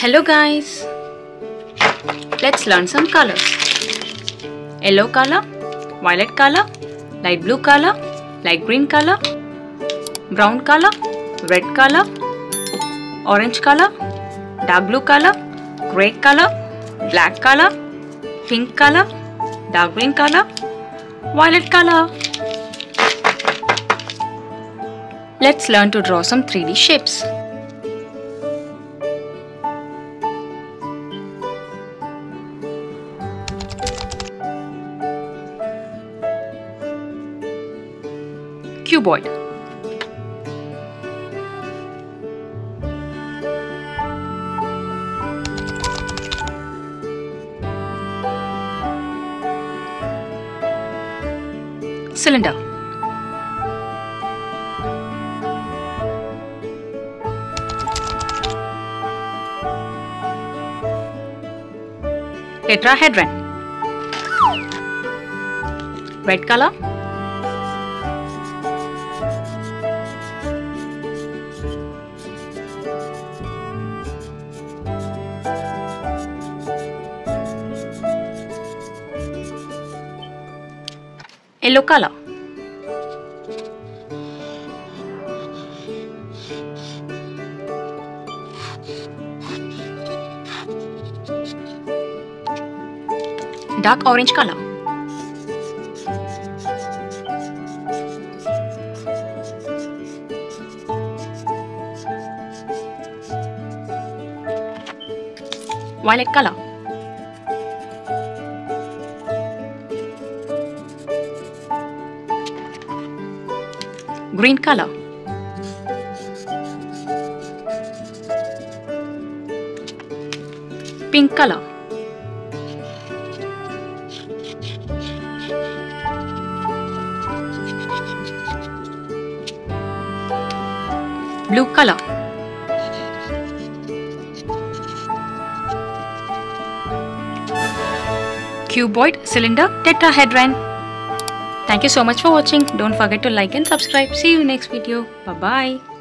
Hello guys. Let's learn some colors. Yellow color, violet color, light blue color, light green color, brown color, red color, orange color, dark blue color, gray color, black color, pink color, dark green color, violet color. Let's learn to draw some 3D shapes. Cuboid. Cylinder. Tetrahedron. Red color. Yellow color. Dark orange color. Violet color. Green color. Pink color. Blue color. Cuboid, cylinder, tetrahedron. Thank you so much for watching. Don't forget to like and subscribe. See you next video. Bye bye.